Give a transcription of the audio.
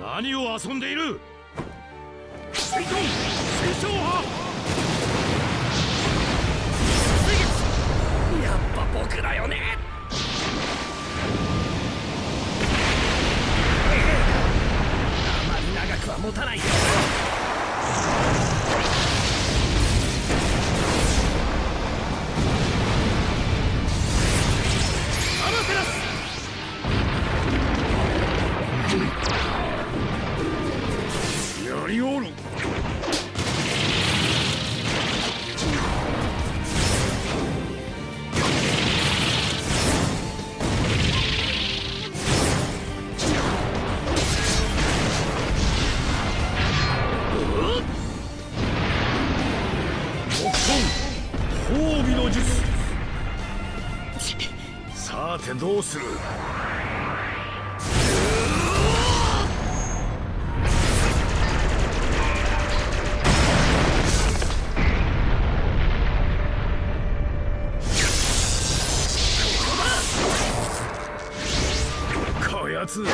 何を遊んでいる？褒美の術さてどうするこやつ